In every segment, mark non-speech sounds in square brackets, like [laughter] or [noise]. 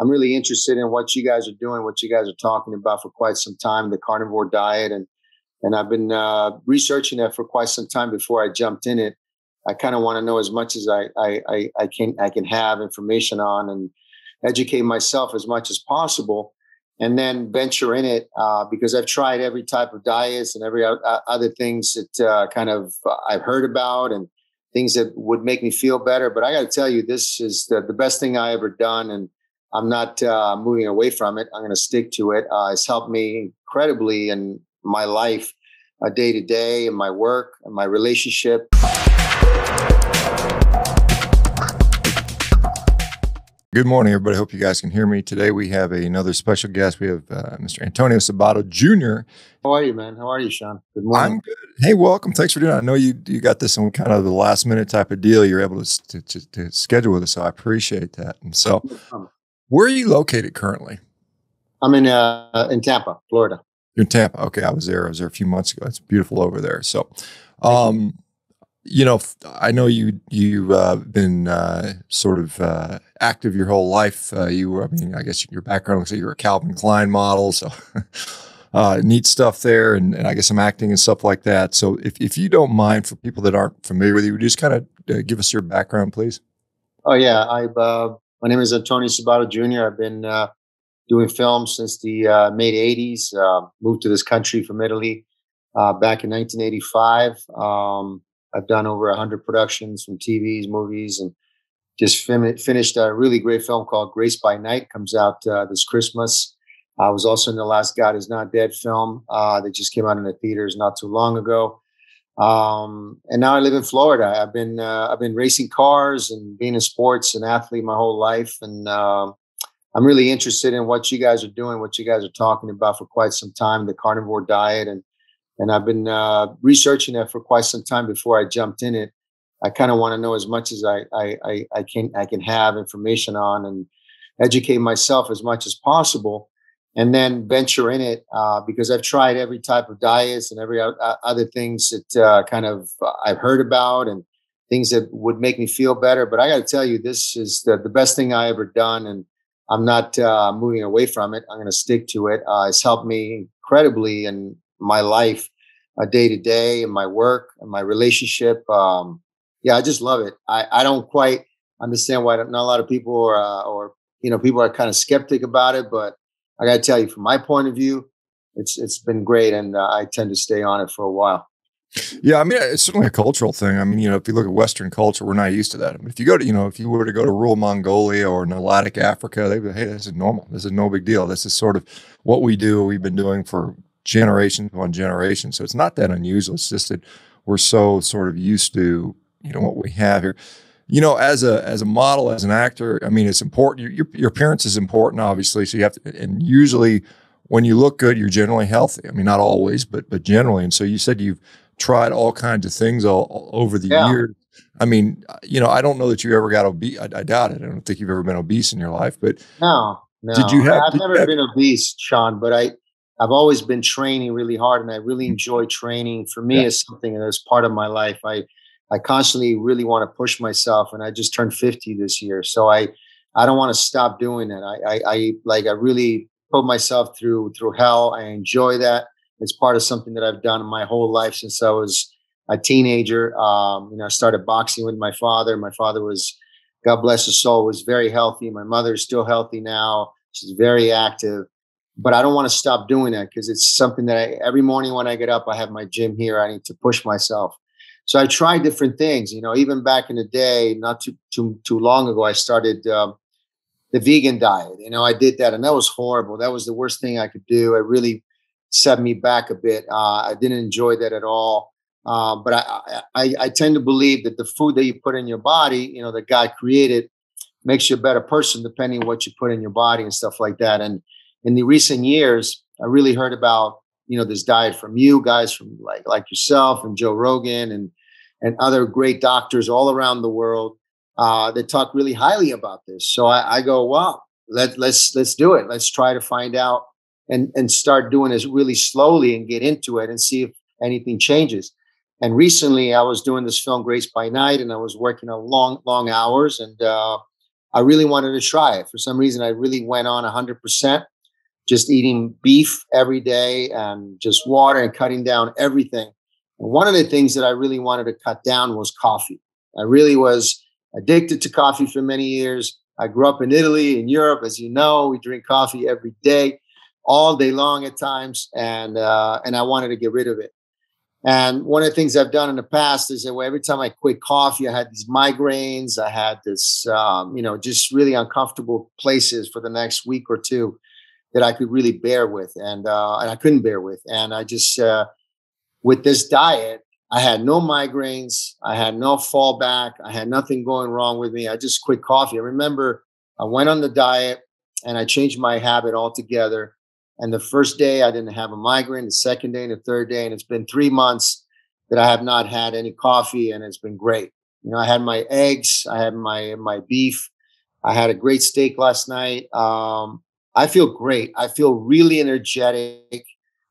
I'm really interested in what you guys are doing, what you guys are talking about for quite some time, the carnivore diet, and and I've been uh, researching that for quite some time before I jumped in it. I kind of want to know as much as I, I, I I can I can have information on and educate myself as much as possible, and then venture in it uh, because I've tried every type of diets and every other things that uh, kind of uh, I've heard about and things that would make me feel better. But I got to tell you, this is the, the best thing I ever done, and I'm not uh, moving away from it. I'm going to stick to it. Uh, it's helped me incredibly in my life, day to day, in my work, and my relationship. Good morning, everybody. Hope you guys can hear me. Today we have another special guest. We have uh, Mr. Antonio Sabato Jr. How are you, man? How are you, Shawn? Good morning. I'm good. Hey, welcome. Thanks for doing it. I know you you got this on kind of the last minute type of deal. You're able to, to, to, to schedule with us, so I appreciate that. And so, where are you located currently? I'm in uh, in Tampa, Florida. You're in Tampa. Okay, I was there. I was there a few months ago. It's beautiful over there. So, um, you know, I know you you've uh, been uh, sort of uh, active your whole life. Uh, you were, I mean, I guess your background looks like you're a Calvin Klein model, so [laughs] uh, neat stuff there, and, and, I guess some acting and stuff like that. So, if if you don't mind, for people that aren't familiar with you, just kind of uh, give us your background, please. Oh yeah, I my name is Antonio Sabato Jr. I've been doing film since the mid '80s. moved to this country from Italy back in 1985. Um, I've done over 100 productions from TVs, movies, and just fin- finished a really great film called Grace by Night. Comes out uh, this Christmas. I was also in the Last God Is Not Dead film uh, that just came out in the theaters not too long ago. Um, and now I live in Florida. I've been uh, I've been racing cars and being in sports and athlete my whole life, and um, I'm really interested in what you guys are doing, what you guys are talking about for quite some time, the carnivore diet and and I've been uh, researching that for quite some time before I jumped in it. I kind of want to know as much as I, I, I can I can have information on and educate myself as much as possible, and then venture in it uh, because I've tried every type of diets and every other things that uh, kind of uh, I've heard about and things that would make me feel better. But I got to tell you, this is the, the best thing I ever done, and I'm not uh, moving away from it. I'm going to stick to it. Uh, it's helped me incredibly in my life uh, day to day and my work and my relationship. Um, yeah, I just love it. I, I don't quite understand why not a lot of people are, or, you know, people are kind of skeptic about it, but I got to tell you, from my point of view, it's, it's been great. And uh, I tend to stay on it for a while. Yeah, I mean, it's certainly a cultural thing. I mean, you know, if you look at Western culture, we're not used to that. I mean, if you go to, you know, if you were to go to rural Mongolia or Nilotic Africa, they'd be, hey, this is normal. This is no big deal. This is sort of what we do. We've been doing for generation upon generation. So it's not that unusual. It's just that we're so sort of used to, you know, what we have here. You know, as a as a model, as an actor, I mean, it's important. Your your appearance is important, obviously. So you have to, and usually when you look good, you're generally healthy. I mean, not always, but but generally. And so you said you've tried all kinds of things all, all over the yeah. years. I mean, you know, I don't know that you ever got obese. I, I, doubt it. I don't think you've ever been obese in your life. But no, no. Did you have? I've never have, been obese, Shawn. But I I've always been training really hard, and I really mm. enjoy training. For me, yeah. is something that's part of my life. I I constantly really want to push myself, and I just turned 50 this year, so I I don't want to stop doing it. I, I, I like I really put myself through through hell. I enjoy that. It's part of something that I've done my whole life since I was a teenager. Um, you know, I started boxing with my father. My father was, God bless his soul, was very healthy. My mother is still healthy now. She's very active but I don't want to stop doing that because it's something that I, every morning when I get up, I have my gym here. I need to push myself. So I tried different things. You know, even back in the day, not too too too long ago, I started um, the vegan diet. You know, I did that, and that was horrible. That was the worst thing I could do. It really set me back a bit. Uh, I didn't enjoy that at all. Uh, but I, I I tend to believe that the food that you put in your body, you know, that God created, makes you a better person depending on what you put in your body and stuff like that. And in the recent years, I really heard about you know this diet from you guys from like like yourself and Joe Rogan and and other great doctors all around the world uh, that talk really highly about this. So I, I go, well, let let's let's do it. Let's try to find out and and start doing this really slowly and get into it and see if anything changes. And recently, I was doing this film Grace by Night, and I was working on long long hours and. Uh, I really wanted to try it. For some reason, I really went on 100%, just eating beef every day and just water and cutting down everything. One of the things that I really wanted to cut down was coffee. I really was addicted to coffee for many years. I grew up in Italy, in Europe, as you know, we drink coffee every day, all day long at times, and uh, and I wanted to get rid of it. And one of the things I've done in the past is that every time I quit coffee, I had these migraines. I had this, um, you know, just really uncomfortable places for the next week or two that I could really bear with, and uh, and I couldn't bear with. And I just, uh, with this diet, I had no migraines. I had no fallback. I had nothing going wrong with me. I just quit coffee. I remember I went on the diet and I changed my habit altogether. And the first day I didn't have a migraine, the second day and the third day. And it's been three months that I have not had any coffee and it's been great. You know, I had my eggs, I had my my beef, I had a great steak last night. Um, I feel great. I feel really energetic.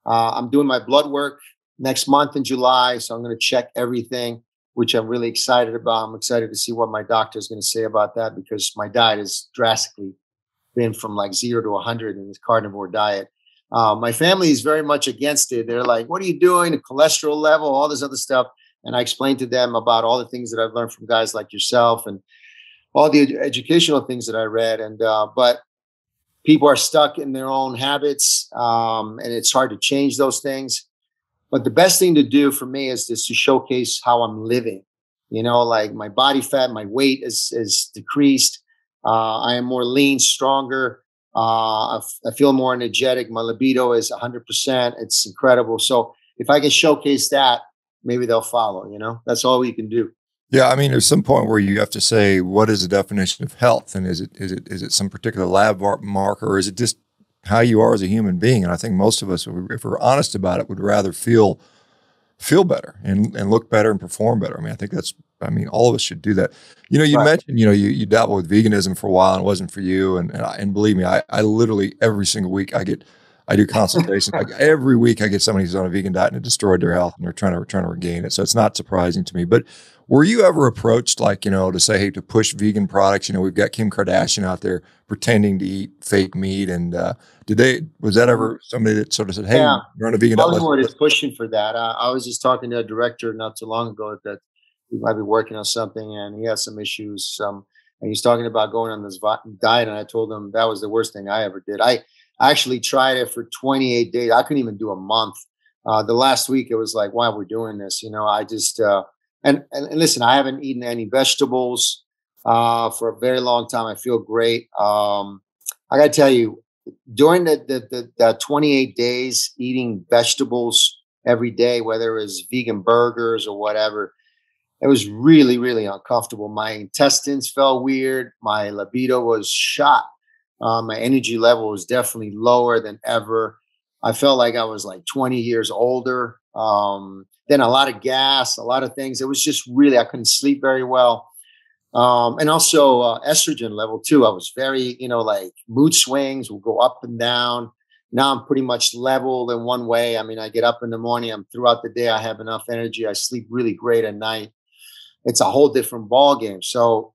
Uh, I'm doing my blood work next month in July. So I'm going to check everything, which I'm really excited about. I'm excited to see what my doctor is going to say about that because my diet has drastically been from like zero to 100 in this carnivore diet. Uh, my family is very much against it. They're like, what are you doing? The cholesterol level, all this other stuff. And I explained to them about all the things that I've learned from guys like yourself and all the educational things that I read. And, uh, but people are stuck in their own habits um, and it's hard to change those things. But the best thing to do for me is just to showcase how I'm living. You know, like my body fat, my weight is is decreased. Uh, I am more lean, stronger. Uh, I, f- I feel more energetic. My libido is 100%. It's incredible. So if I can showcase that, maybe they'll follow. You know, that's all we can do. Yeah, I mean, there's some point where you have to say, what is the definition of health, and is it is it is it some particular lab marker, or is it just how you are as a human being. And I think most of us, if we're honest about it, would rather feel feel better and, and look better and perform better. I mean, I think that's, I mean, all of us should do that. You know, you right. mentioned, you know, you, you dabble with veganism for a while and it wasn't for you. And, and, I, and believe me, I, I literally every single week I get, I do consultations. like [laughs] every week I get somebody who's on a vegan diet and it destroyed their health and they're trying to, trying to regain it. So it's not surprising to me, but were you ever approached, like, you know, to say, hey, to push vegan products? You know, we've got Kim Kardashian out there pretending to eat fake meat. And uh, did they, was that ever somebody that sort of said, hey, yeah. you're on a vegan Hollywood is pushing for that. Uh, I was just talking to a director not too long ago that we might be working on something and he has some issues. Um, and he's talking about going on this diet. And I told him that was the worst thing I ever did. I actually tried it for 28 days. I couldn't even do a month. Uh, the last week, it was like, why we're doing this? You know, I just, uh, and, and, and listen, I haven't eaten any vegetables uh, for a very long time. I feel great. Um, I got to tell you, during the, the, the, the 28 days eating vegetables every day, whether it was vegan burgers or whatever, it was really, really uncomfortable. My intestines felt weird. My libido was shot. Uh, my energy level was definitely lower than ever. I felt like I was like 20 years older. Um, then a lot of gas, a lot of things. It was just really, I couldn't sleep very well. Um, and also uh, estrogen level too. I was very, you know, like mood swings will go up and down. Now I'm pretty much level in one way. I mean, I get up in the morning. I'm throughout the day. I have enough energy. I sleep really great at night. It's a whole different ball game. So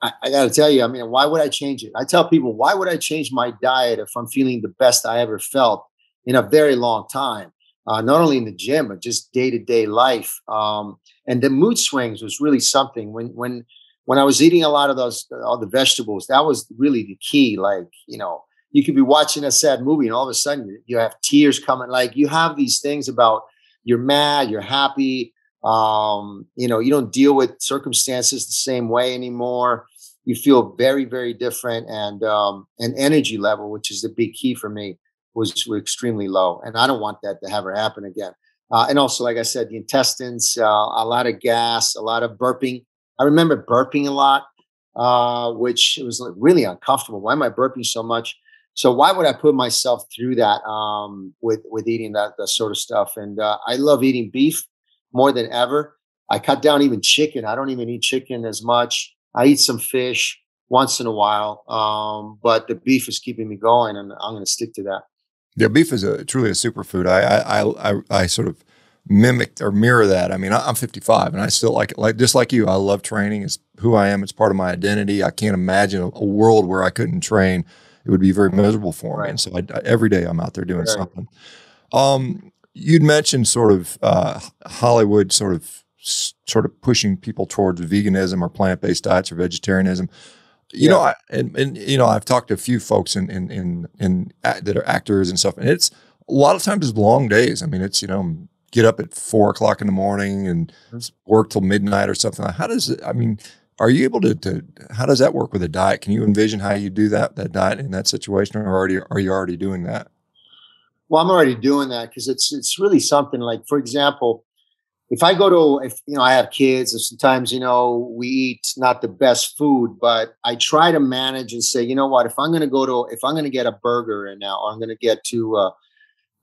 I, I got to tell you, I mean, why would I change it? I tell people, why would I change my diet if I'm feeling the best I ever felt in a very long time? Uh, not only in the gym but just day to day life. Um, and the mood swings was really something when when when I was eating a lot of those all the vegetables. That was really the key. Like you know, you could be watching a sad movie and all of a sudden you have tears coming. Like you have these things about you're mad, you're happy. Um, you know, you don't deal with circumstances the same way anymore. You feel very, very different, and um, an energy level, which is the big key for me was extremely low, and I don't want that to ever happen again. Uh, and also, like I said, the intestines, uh, a lot of gas, a lot of burping. I remember burping a lot, uh, which was really uncomfortable. Why am I burping so much? So why would I put myself through that um, with with eating that, that sort of stuff? And uh, I love eating beef more than ever. I cut down even chicken. I don't even eat chicken as much. I eat some fish once in a while, um, but the beef is keeping me going, and I'm going to stick to that. Yeah, beef is a truly a superfood. I I I, I sort of mimic or mirror that. I mean, I'm 55 and I still like it. Like just like you, I love training. It's who I am. It's part of my identity. I can't imagine a, a world where I couldn't train. It would be very miserable for right. me. And so I, I, every day I'm out there doing right. something. Um, you'd mentioned sort of uh, Hollywood, sort of sort of pushing people towards veganism or plant based diets or vegetarianism. You yeah. know, I, and, and you know, I've talked to a few folks in in in, in that are actors and stuff, and it's a lot of times it's long days. I mean, it's you know, get up at four o'clock in the morning and mm-hmm. work till midnight or something. How does it? I mean, are you able to, to? How does that work with a diet? Can you envision how you do that that diet in that situation, or already are you already doing that? Well, I'm already doing that because it's it's really something like, for example, if I go to, if you know, I have kids, and sometimes you know we eat not the best food, but I try to manage and say, you know what, if I'm going to go to, if I'm going to get a burger and now I'm going to get to uh,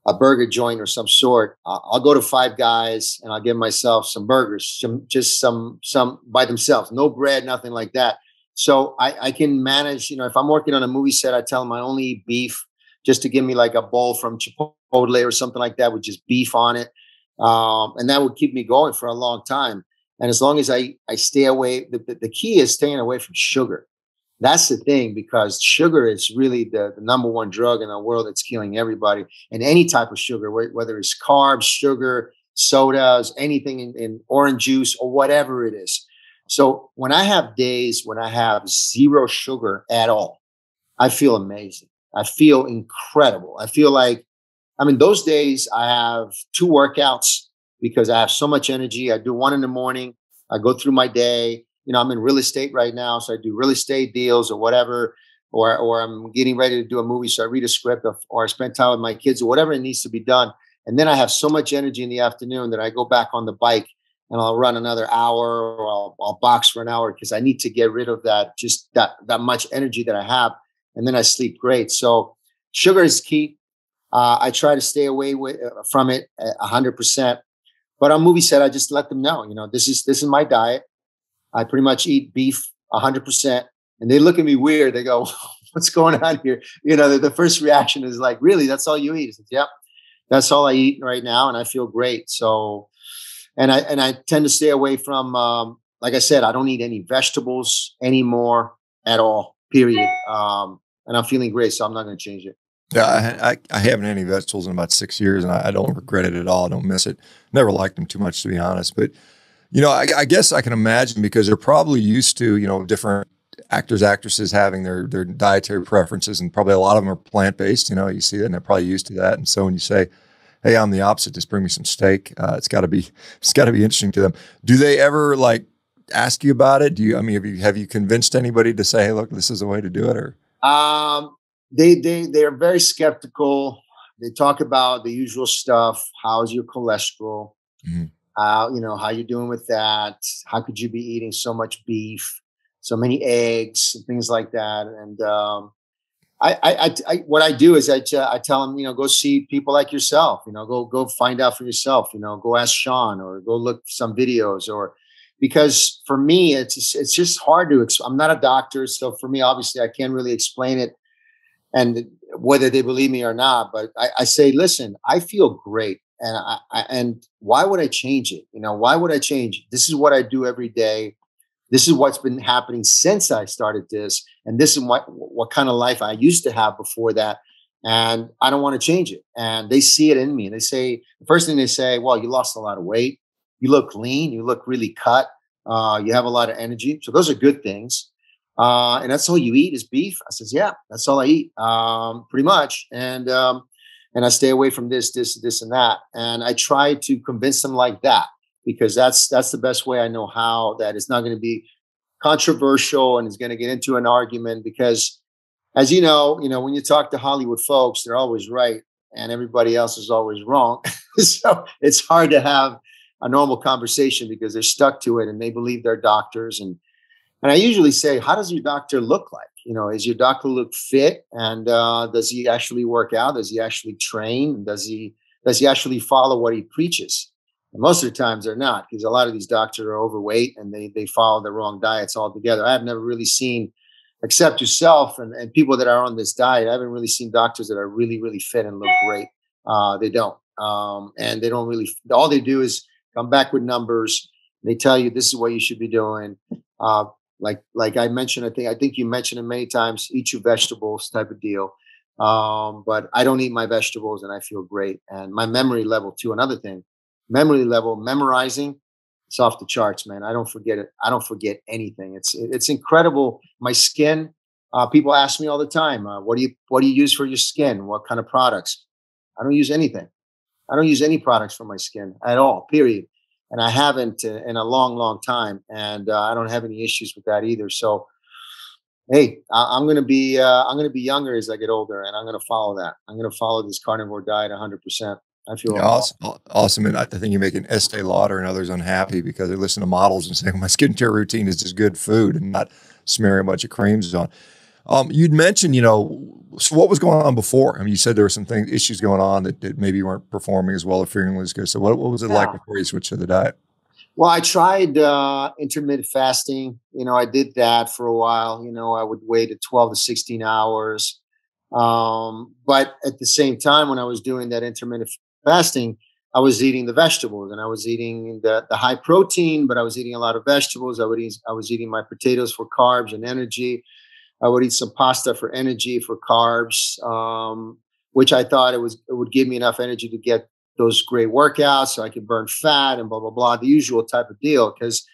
a burger joint or some sort, I'll go to Five Guys and I'll give myself some burgers, some just some some by themselves, no bread, nothing like that. So I, I can manage. You know, if I'm working on a movie set, I tell them I only eat beef, just to give me like a bowl from Chipotle or something like that with just beef on it um, and that would keep me going for a long time. And as long as I I stay away, the, the, the key is staying away from sugar. That's the thing because sugar is really the, the number one drug in the world that's killing everybody. And any type of sugar, whether it's carbs, sugar, sodas, anything in, in orange juice or whatever it is. So when I have days when I have zero sugar at all, I feel amazing. I feel incredible. I feel like I mean, those days I have two workouts because I have so much energy. I do one in the morning. I go through my day. You know, I'm in real estate right now, so I do real estate deals or whatever, or or I'm getting ready to do a movie, so I read a script, or, or I spend time with my kids, or whatever it needs to be done. And then I have so much energy in the afternoon that I go back on the bike and I'll run another hour, or I'll, I'll box for an hour because I need to get rid of that just that that much energy that I have, and then I sleep great. So sugar is key. Uh, I try to stay away with, uh, from it hundred percent. But on movie set, I just let them know, you know, this is this is my diet. I pretty much eat beef hundred percent, and they look at me weird. They go, [laughs] "What's going on here?" You know, the, the first reaction is like, "Really? That's all you eat?" "Yep, that's all I eat right now, and I feel great." So, and I and I tend to stay away from, um, like I said, I don't eat any vegetables anymore at all. Period. Um, and I'm feeling great, so I'm not going to change it. Yeah, I, I, I, haven't had any vegetables in about six years, and I, I, don't regret it at all. I don't miss it. Never liked them too much, to be honest. But you know, I, I, guess I can imagine because they're probably used to you know different actors, actresses having their their dietary preferences, and probably a lot of them are plant based. You know, you see that, and they're probably used to that. And so when you say, "Hey, I'm the opposite. Just bring me some steak," uh, it's got to be [laughs] it's got to be interesting to them. Do they ever like ask you about it? Do you? I mean, have you have you convinced anybody to say, "Hey, look, this is the way to do it"? Or um, they they they're very skeptical. They talk about the usual stuff. How's your cholesterol? Mm-hmm. How you know how you're doing with that? How could you be eating so much beef, so many eggs, and things like that? And um, I, I, I, what I do is I, I tell them, you know, go see people like yourself. You know, go go find out for yourself. You know, go ask Shawn or go look some videos or because for me it's it's just hard to. I'm not a doctor, so for me, obviously, I can't really explain it and whether they believe me or not. But I, I say, listen, I feel great, and I, I, and why would I change it? You know, why would I change? This is what I do every day. This is what's been happening since I started this, and this is what what kind of life I used to have before that. And I don't want to change it. And they see it in me. And they say the first thing they say, "Well, you lost a lot of weight. You look lean. You look really cut. Uh, you have a lot of energy." So those are good things uh, and that's all you eat is beef. I says, yeah, that's all I eat, um, pretty much. And um, and I stay away from this, this, this, and that. And I try to convince them like that because that's that's the best way I know how. That it's not going to be controversial and it's going to get into an argument because, as you know, you know when you talk to Hollywood folks, they're always right and everybody else is always wrong. [laughs] so it's hard to have a normal conversation because they're stuck to it and they believe they're doctors and and I usually say, how does your doctor look like? You know, is your doctor look fit? And uh, does he actually work out? Does he actually train? Does he does he actually follow what he preaches? And most of the times they're not, because a lot of these doctors are overweight and they they follow the wrong diets altogether. I have never really seen, except yourself and, and people that are on this diet, I haven't really seen doctors that are really, really fit and look great. Uh, they don't. Um, and they don't really all they do is come back with numbers. They tell you this is what you should be doing. Uh, like like I mentioned, I think I think you mentioned it many times. Eat your vegetables, type of deal. Um, but I don't eat my vegetables, and I feel great. And my memory level too. Another thing, memory level, memorizing, it's off the charts, man. I don't forget it. I don't forget anything. It's it's incredible. My skin. Uh, people ask me all the time, uh, "What do you what do you use for your skin? What kind of products?" I don't use anything. I don't use any products for my skin at all. Period and I haven't in a long, long time, and uh, I don't have any issues with that either. So, hey, I, am gonna be uh, I'm gonna be younger as I get older, and I'm gonna follow that. I'm gonna follow this carnivore diet 100. percent I feel yeah, awesome. Awesome, and I think you're making Estee Lauder and others unhappy because they listen to models and say my skincare routine is just good food and not smearing a bunch of creams on. Um, you'd mentioned, you know, so what was going on before? I mean, you said there were some things, issues going on that, that maybe weren't performing as well or feeling as good. So what, what was it yeah. like before you switched to the diet? Well, I tried uh, intermittent fasting. You know, I did that for a while. You know, I would wait at 12 to 16 hours. Um, but at the same time, when I was doing that intermittent fasting, I was eating the vegetables and I was eating the, the high protein, but I was eating a lot of vegetables. I would eat, I was eating my potatoes for carbs and energy. I would eat some pasta for energy, for carbs, um, which I thought it was it would give me enough energy to get those great workouts, so I could burn fat and blah blah blah, the usual type of deal. Because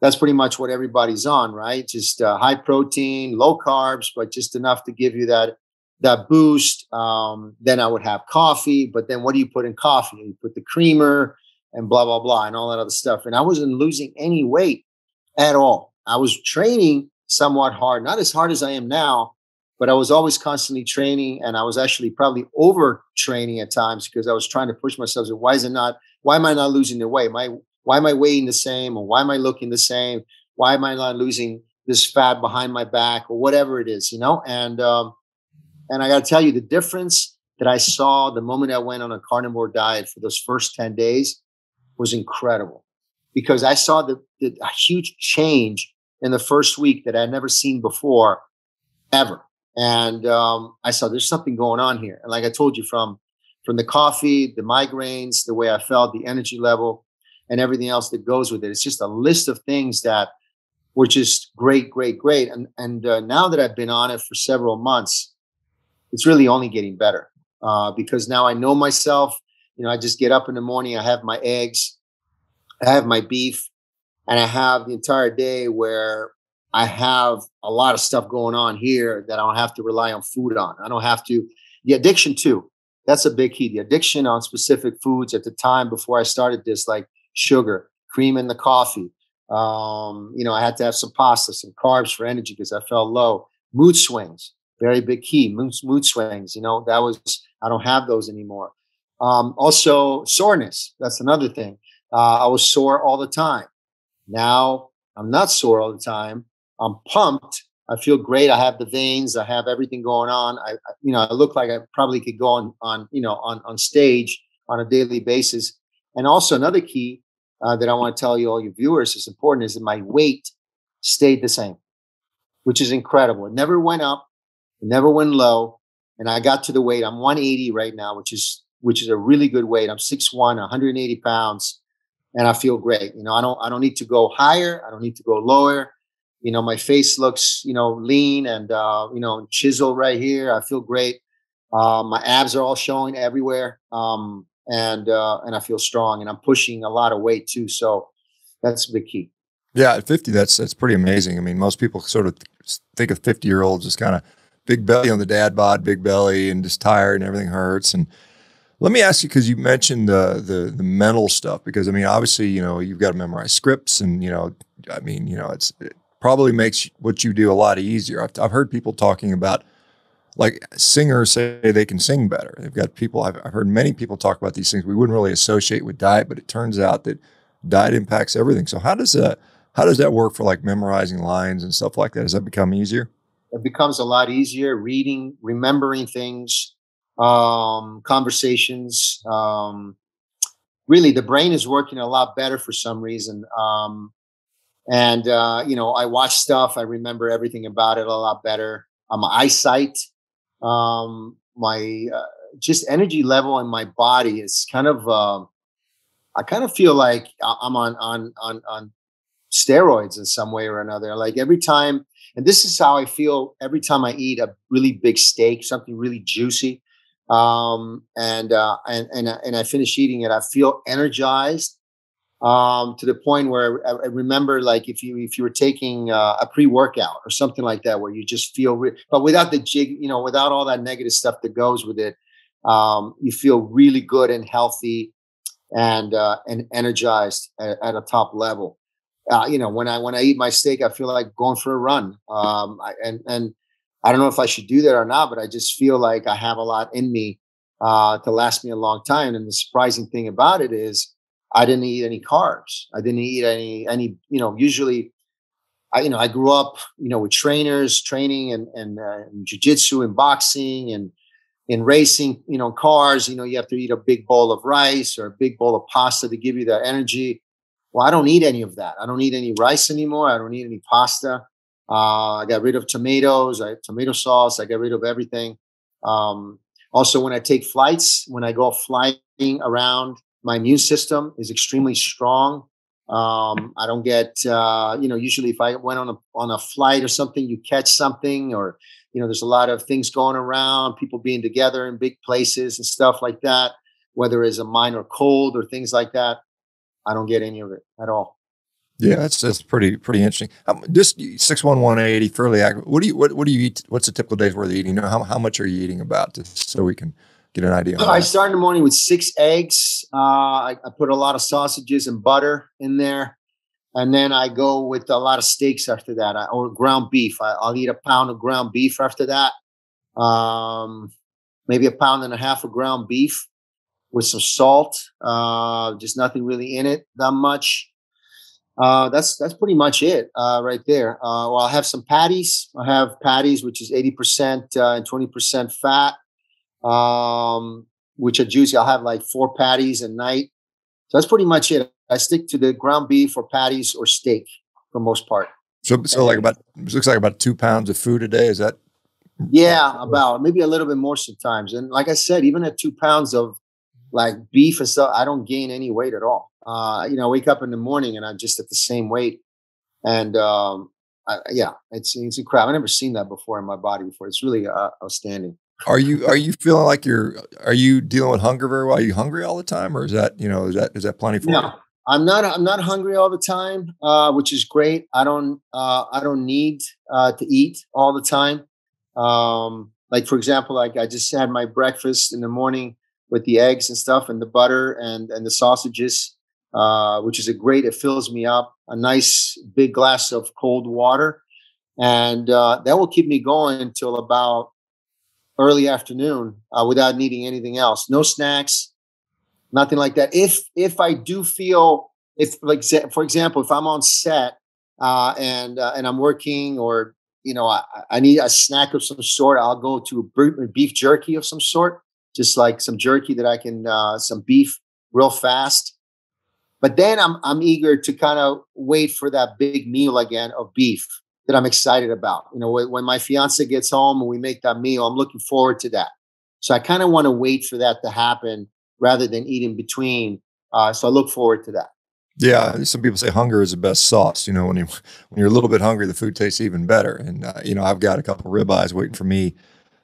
that's pretty much what everybody's on, right? Just uh, high protein, low carbs, but just enough to give you that that boost. Um, then I would have coffee, but then what do you put in coffee? You put the creamer and blah blah blah and all that other stuff. And I wasn't losing any weight at all. I was training somewhat hard, not as hard as I am now, but I was always constantly training and I was actually probably over training at times because I was trying to push myself. So why is it not, why am I not losing the weight? Am why am I weighing the same or why am I looking the same? Why am I not losing this fat behind my back or whatever it is, you know? And, um, and I got to tell you the difference that I saw the moment I went on a carnivore diet for those first 10 days was incredible because I saw the, the huge change in the first week that I'd never seen before, ever. And um, I saw there's something going on here. And like I told you, from from the coffee, the migraines, the way I felt, the energy level, and everything else that goes with it. It's just a list of things that were just great, great, great. And and uh, now that I've been on it for several months, it's really only getting better uh, because now I know myself. You know, I just get up in the morning, I have my eggs, I have my beef, and I have the entire day where I have a lot of stuff going on here that I don't have to rely on food on. I don't have to. The addiction too. That's a big key. The addiction on specific foods at the time before I started this, like sugar, cream in the coffee. Um, you know, I had to have some pasta, some carbs for energy because I felt low. Mood swings, very big key. Mood, mood swings. You know, that was I don't have those anymore. Um, also, soreness. That's another thing. Uh, I was sore all the time. Now I'm not sore all the time. I'm pumped. I feel great. I have the veins. I have everything going on. I, you know, I look like I probably could go on, on, you know, on, on stage on a daily basis. And also another key uh, that I want to tell you, all your viewers, is important is that my weight stayed the same, which is incredible. It never went up. It never went low. And I got to the weight. I'm 180 right now, which is which is a really good weight. I'm 6'1, 180 pounds and I feel great. You know, I don't I don't need to go higher. I don't need to go lower. You know, my face looks you know lean and uh, you know chiseled right here. I feel great. Uh, my abs are all showing everywhere, um, and uh, and I feel strong. And I'm pushing a lot of weight too. So that's the key. Yeah, at 50, that's that's pretty amazing. I mean, most people sort of think of 50 year olds as kind of big belly on the dad bod, big belly, and just tired and everything hurts. And let me ask you because you mentioned the, the the mental stuff. Because I mean, obviously, you know, you've got to memorize scripts, and you know, I mean, you know, it's it probably makes what you do a lot easier. I've, I've heard people talking about like singers say they can sing better. They've got people. I've, I've heard many people talk about these things we wouldn't really associate with diet, but it turns out that diet impacts everything. So how does that how does that work for like memorizing lines and stuff like that? Does that become easier? It becomes a lot easier reading, remembering things um, conversations. Um, really, the brain is working a lot better for some reason. Um, and uh, you know, I watch stuff. I remember everything about it a lot better. Uh, my eyesight, um, my uh, just energy level in my body is kind of. Uh, I kind of feel like I'm on on on on steroids in some way or another. Like every time, and this is how I feel every time I eat a really big steak, something really juicy, um, and uh, and and and I finish eating it, I feel energized um, to the point where I, I, remember like if you if you were taking uh, a pre workout or something like that, where you just feel, re- but without the jig, you know, without all that negative stuff that goes with it, um, you feel really good and healthy and uh, and energized at, at a top level. Uh, you know, when I when I eat my steak, I feel like going for a run. Um, I, and and I don't know if I should do that or not, but I just feel like I have a lot in me uh, to last me a long time. And the surprising thing about it is I didn't eat any carbs. I didn't eat any any you know usually. I, you know, I grew up, you know, with trainers, training and and, uh, and jujitsu and boxing and in racing, you know, cars. You know, you have to eat a big bowl of rice or a big bowl of pasta to give you that energy. Well, I don't eat any of that. I don't eat any rice anymore. I don't eat any pasta. Uh, I got rid of tomatoes. I tomato sauce. I got rid of everything. Um, also, when I take flights, when I go flying around my immune system is extremely strong. Um, I don't get, uh, you know, usually if I went on a on a flight or something, you catch something, or you know, there's a lot of things going around, people being together in big places and stuff like that. Whether it's a minor cold or things like that, I don't get any of it at all. Yeah, that's that's pretty pretty interesting. Um, just six one one eighty fairly accurate. What do you what what do you eat? What's a typical day's worth of eating? You know, how how much are you eating about, just so we can get an idea. I start in the morning with six eggs. Uh, I, I, put a lot of sausages and butter in there. And then I go with a lot of steaks after that, I, or ground beef. I, will eat a pound of ground beef after that. Um, maybe a pound and a half of ground beef with some salt. Uh, just nothing really in it that much. Uh, that's that's pretty much it uh, right there. Uh, well, I have some patties. I have patties, which is eighty percent uh, and twenty percent fat um, which are juicy. I'll have like four patties a night. So that's pretty much it. I stick to the ground beef or patties or steak for most part. So, so like about looks like about two pounds of food a day. Is that? Yeah, about maybe a little bit more sometimes. And like I said, even at two pounds of like beef and stuff, I don't gain any weight at all. Uh, you know, I wake up in the morning and I'm just at the same weight. And um, I, yeah, it's it's incredible. I've never seen that before in my body before. It's really uh, outstanding. Are you are you feeling like you're are you dealing with hunger very well? Are you hungry all the time, or is that you know is that is that plenty for no, you? I'm not I'm not hungry all the time, uh, which is great. I don't uh, I don't need uh, to eat all the time. Um, like for example, like I just had my breakfast in the morning with the eggs and stuff and the butter and and the sausages, uh, which is a great. It fills me up. A nice big glass of cold water, and uh, that will keep me going until about early afternoon uh, without needing anything else. No snacks, nothing like that. If if I do feel if like for example, if I'm on set uh, and uh, and I'm working or you know I, I, need a snack of some sort, I'll go to a beef jerky of some sort, just like some jerky that I can uh, some beef real fast. But then I'm I'm eager to kind of wait for that big meal again of beef that I'm excited about. You know, when my fiance gets home and we make that meal, I'm looking forward to that. So I kind of want to wait for that to happen rather than eat in between. Uh, so I look forward to that. Yeah, some people say hunger is the best sauce. You know, when you when you're a little bit hungry, the food tastes even better. And uh, you know, I've got a couple ribeyes waiting for me.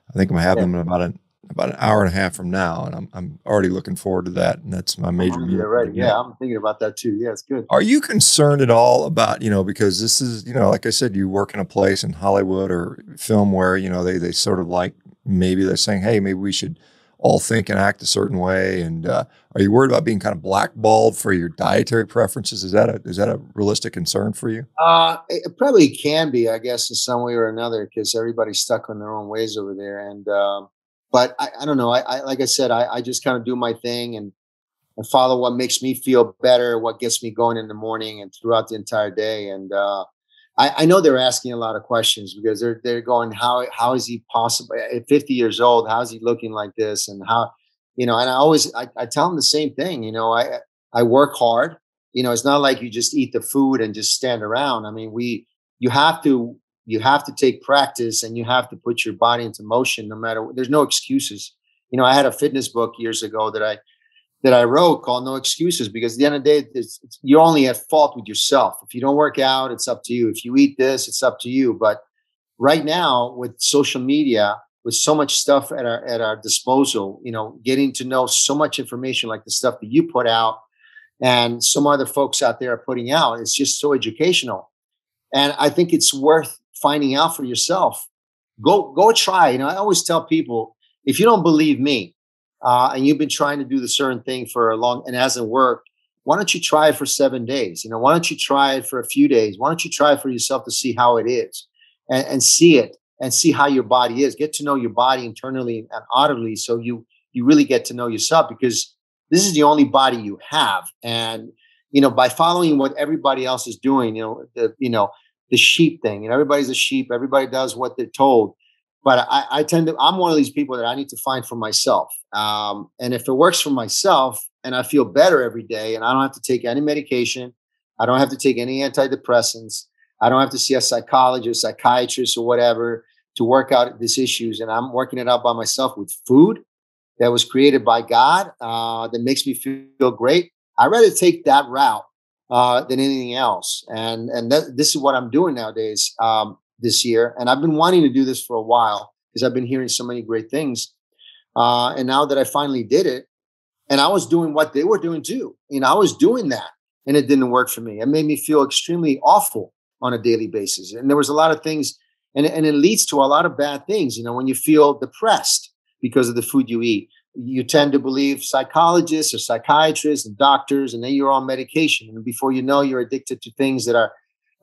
I think I'm gonna have yeah. them in about an about an hour and a half from now, and I'm I'm already looking forward to that. And that's my major. Yeah, right. Yeah, I'm thinking about that too. Yeah, it's good. Are you concerned at all about you know because this is you know like I said, you work in a place in Hollywood or film where you know they they sort of like maybe they're saying, hey, maybe we should all think and act a certain way. And uh, are you worried about being kind of blackballed for your dietary preferences? Is that a is that a realistic concern for you? Uh, it probably can be, I guess, in some way or another, because everybody's stuck in their own ways over there. And um, but I, I don't know. I, I, like I said, I, I just kind of do my thing and and follow what makes me feel better, what gets me going in the morning and throughout the entire day. And uh, I, I know they're asking a lot of questions because they're they're going, how how is he possible at 50 years old? How is he looking like this? And how, you know? And I always I, I tell them the same thing. You know, I I work hard. You know, it's not like you just eat the food and just stand around. I mean, we you have to you have to take practice and you have to put your body into motion no matter there's no excuses you know i had a fitness book years ago that i that I wrote called No Excuses because at the end of the day, it's, it's, you're only at fault with yourself. If you don't work out, it's up to you. If you eat this, it's up to you. But right now, with social media, with so much stuff at our at our disposal, you know, getting to know so much information like the stuff that you put out and some other folks out there are putting out, it's just so educational. And I think it's worth finding out for yourself. Go go try. You know, I always tell people if you don't believe me, uh, and you've been trying to do the certain thing for a long and hasn't worked, why don't you try it for seven days? You know, why don't you try it for a few days? Why don't you try it for yourself to see how it is and, and see it and see how your body is. Get to know your body internally and audibly, so you you really get to know yourself because this is the only body you have. And you know, by following what everybody else is doing, you know, the you know the sheep thing, and everybody's a sheep. Everybody does what they're told but I, I, tend to i'm one of these people that i need to find for myself um, and if it works for myself and i feel better every day and i don't have to take any medication i don't have to take any antidepressants i don't have to see a psychologist or psychiatrist or whatever to work out these issues and i'm working it out by myself with food that was created by god uh, that makes me feel great i'd rather take that route uh, than anything else and and this is what i'm doing nowadays um, this year, and I've been wanting to do this for a while because I've been hearing so many great things. Uh, and now that I finally did it, and I was doing what they were doing too, you know, I was doing that, and it didn't work for me. It made me feel extremely awful on a daily basis, and there was a lot of things, and and it leads to a lot of bad things. You know, when you feel depressed because of the food you eat, you tend to believe psychologists or psychiatrists and doctors, and then you're on medication, and before you know, you're addicted to things that are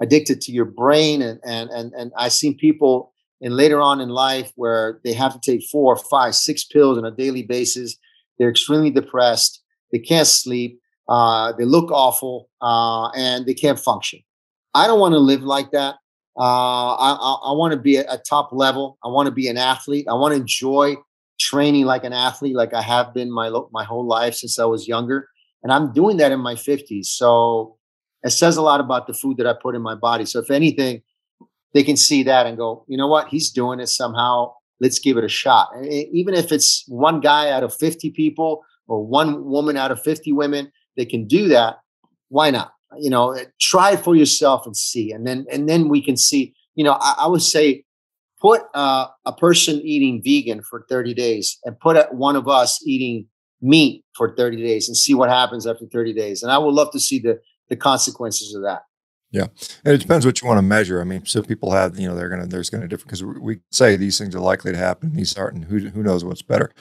addicted to your brain and and and and I've seen people and later on in life where they have to take four, five, six pills on a daily basis. They're extremely depressed. They can't sleep. Uh, they look awful, uh, and they can't function. I don't want to live like that. Uh, I, I, I want to be at a top level. I want to be an athlete. I want to enjoy training like an athlete, like I have been my my whole life since I was younger, and I'm doing that in my 50s. So it says a lot about the food that I put in my body. So if anything, they can see that and go, you know what, he's doing it somehow. Let's give it a shot. Even if it's one guy out of 50 people or one woman out of 50 women, they can do that. Why not? You know, try it for yourself and see. And then and then we can see, you know, I, I would say put uh, a person eating vegan for 30 days and put a, one of us eating meat for 30 days and see what happens after 30 days. And I would love to see the the consequences of that. Yeah, and it depends what you want to measure. I mean, so people have, you know, they're gonna there's gonna different because we say these things are likely to happen, these aren't, and who who knows what's better.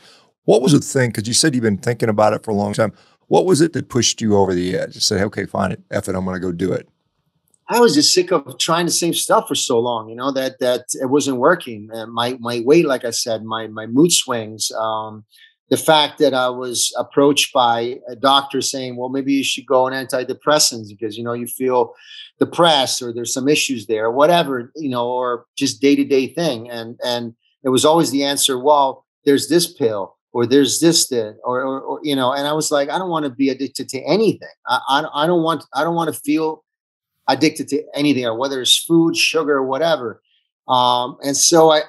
What was the thing? Because you said you've been thinking about it for a long time. What was it that pushed you over the edge? You said, okay, fine, it, F it, I'm going to go do it. I was just sick of trying the same stuff for so long, you know, that that it wasn't working. And my my weight, like I said, my my mood swings, um, the fact that I was approached by a doctor saying, well, maybe you should go on antidepressants because, you know, you feel depressed or there's some issues there, whatever, you know, or just day to day thing. And, and it was always the answer, well, there's this pill or there's this, that, or, or, or, you know, and I was like, I don't want to be addicted to anything. I, I, I don't want, I don't want to feel addicted to anything whether it's food, sugar, whatever. Um, and so I,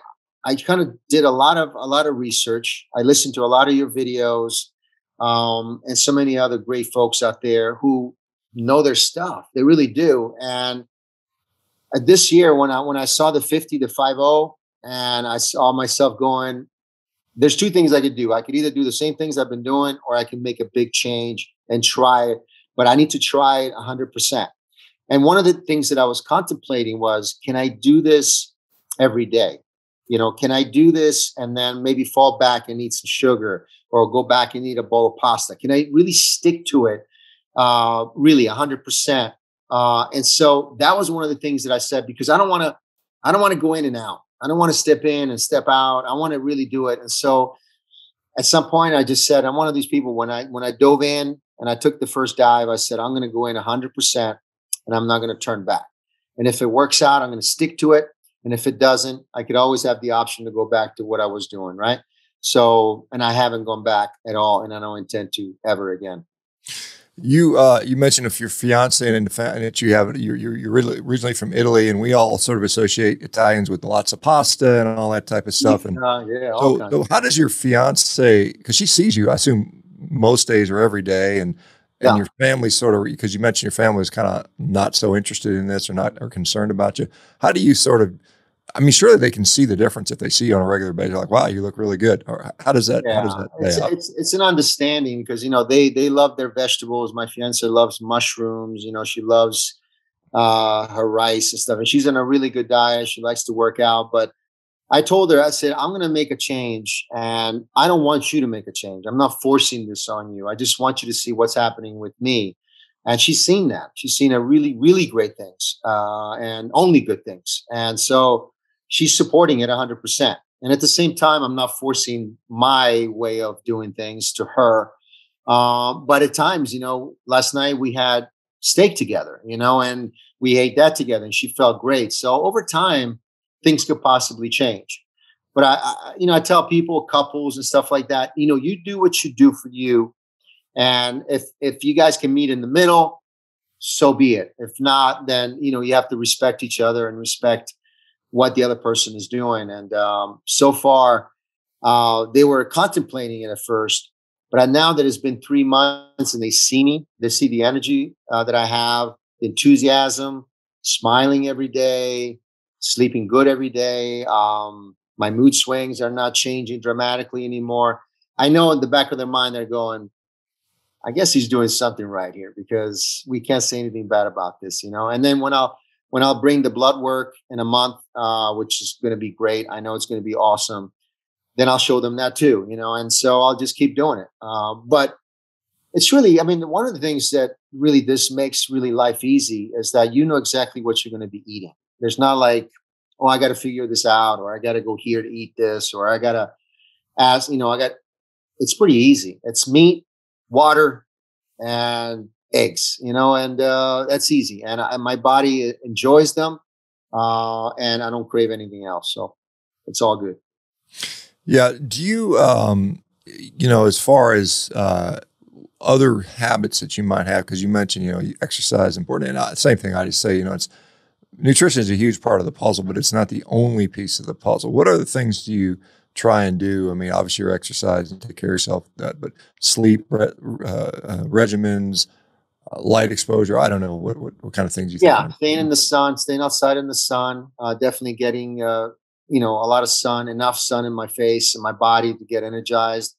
I kind of did a lot of a lot of research. I listened to a lot of your videos, um, and so many other great folks out there who know their stuff. They really do. And uh, this year, when I when I saw the fifty to five zero, oh, and I saw myself going, there's two things I could do. I could either do the same things I've been doing, or I can make a big change and try it. But I need to try it 100%. And one of the things that I was contemplating was, can I do this every day? you know can i do this and then maybe fall back and eat some sugar or go back and eat a bowl of pasta? Can i really stick to it uh, really 100% uh, and so that was one of the things that i said because i don't want to i don't want to go in and out. I don't want to step in and step out. I want to really do it. And so at some point i just said i'm one of these people. When i when i dove in and i took the first dive i said i'm going to go in 100% and i'm not going to turn back and if it works out i'm going to stick to it and if it doesn't, I could always have the option to go back to what I was doing, right? So, and I haven't gone back at all, and I don't intend to ever again. You uh, you mentioned if your fiance and, that you have you're, you're, you're originally from Italy, and we all sort of associate Italians with lots of pasta and all that type of stuff. And uh, yeah, so, so, how does your fiance? Because she sees you, I assume most days or every day, and and yeah. your family sort of because you mentioned your family is kind of not so interested in this or not or concerned about you. How do you sort of I mean, surely they can see the difference if they see you on a regular basis. Like, wow, you look really good. Or how does that? Yeah. How does that? It's, it's, it's an understanding because you know they they love their vegetables. My fiance loves mushrooms. You know, she loves uh, her rice and stuff, and she's on a really good diet. She likes to work out, but I told her, I said, I'm going to make a change, and I don't want you to make a change. I'm not forcing this on you. I just want you to see what's happening with me. And she's seen that. She's seen a really, really great things uh, and only good things. And so she's supporting it 100%. And at the same time, I'm not forcing my way of doing things to her. Um, but at times, you know, last night we had steak together, you know, and we ate that together and she felt great. So over time, things could possibly change. But I, I, you know, I tell people, couples and stuff like that, you know, you do what you do for you. And if if you guys can meet in the middle, so be it. If not, then you know you have to respect each other and respect what the other person is doing. And um, so far, uh, they were contemplating it at first, but now that it's been three months and they see me, they see the energy uh, that I have, enthusiasm, smiling every day, sleeping good every day. Um, my mood swings are not changing dramatically anymore. I know in the back of their mind they're going, I guess he's doing something right here because we can't say anything bad about this, you know. And then when I'll when I'll bring the blood work in a month, uh, which is going to be great. I know it's going to be awesome. Then I'll show them that too, you know. And so I'll just keep doing it. Uh, but it's really, I mean, one of the things that really this makes really life easy is that you know exactly what you're going to be eating. There's not like, oh, I got to figure this out, or I got to go here to eat this, or I got to ask, you know, I got. It's pretty easy. It's meat, water, and eggs, you know, and uh, that's easy. And I, my body enjoys them, uh, and I don't crave anything else. So it's all good. Yeah. Do you, um, you know, as far as uh, other habits that you might have, because you mentioned, you know, exercise important, and uh, same thing I just say, you know, it's nutrition is a huge part of the puzzle, but it's not the only piece of the puzzle. What other things do you try and do? I mean, obviously, your exercise and take care of yourself, that, but sleep uh, uh, regimens, uh, light exposure. I don't know what, what, what kind of things you. Yeah, staying in the sun, staying outside in the sun. Uh, definitely getting uh, you know a lot of sun, enough sun in my face and my body to get energized.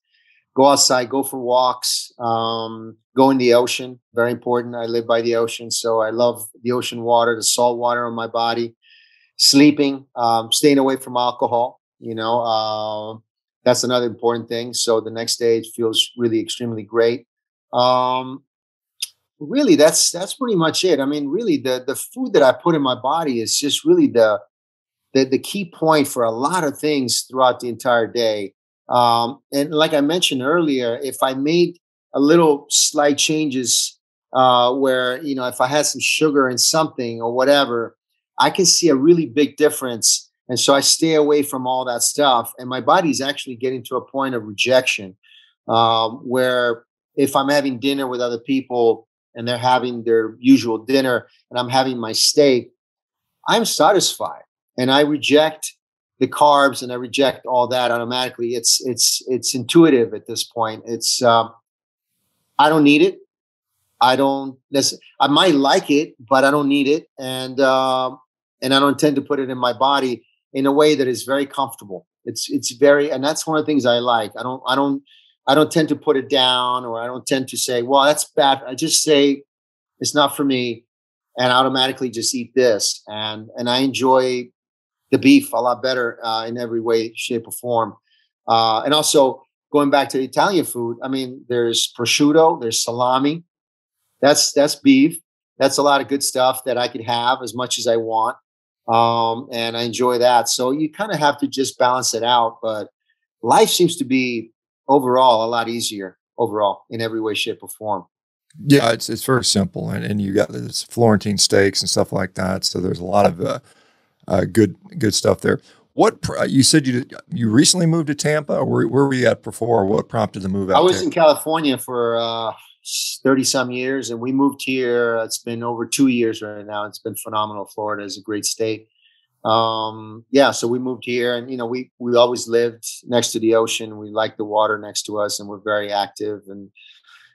Go outside, go for walks, um, go in the ocean. Very important. I live by the ocean, so I love the ocean water, the salt water on my body. Sleeping, um, staying away from alcohol. You know, uh, that's another important thing. So the next day it feels really extremely great. Um, really that's that's pretty much it i mean really the the food that i put in my body is just really the the, the key point for a lot of things throughout the entire day um, and like i mentioned earlier if i made a little slight changes uh, where you know if i had some sugar in something or whatever i can see a really big difference and so i stay away from all that stuff and my body's actually getting to a point of rejection um, where if i'm having dinner with other people and they're having their usual dinner and I'm having my steak, I'm satisfied and I reject the carbs and I reject all that automatically. It's it's it's intuitive at this point. It's um, I don't need it. I don't. I might like it, but I don't need it, and uh, and I don't intend to put it in my body in a way that is very comfortable. It's it's very, and that's one of the things I like. I don't I don't I don't tend to put it down or I don't tend to say, well, that's bad. I just say it's not for me and automatically just eat this. And and I enjoy the beef a lot better uh, in every way, shape, or form. Uh, and also going back to Italian food, I mean, there's prosciutto, there's salami. That's that's beef. That's a lot of good stuff that I could have as much as I want. Um, and I enjoy that. So you kind of have to just balance it out. But life seems to be overall a lot easier overall in every way, shape, or form. Yeah, it's it's very simple, and, and you got this Florentine steaks and stuff like that. So there's a lot of uh, uh, good good stuff there. What you said you you recently moved to Tampa, or where, where were you at before? What prompted the move out? I was there? in California for thirty uh, some years, and we moved here. It's been over two years right now. It's been phenomenal. Florida is a great state. um, yeah, so we moved here, and you know, we we always lived next to the ocean. We like the water next to us, and we're very active. And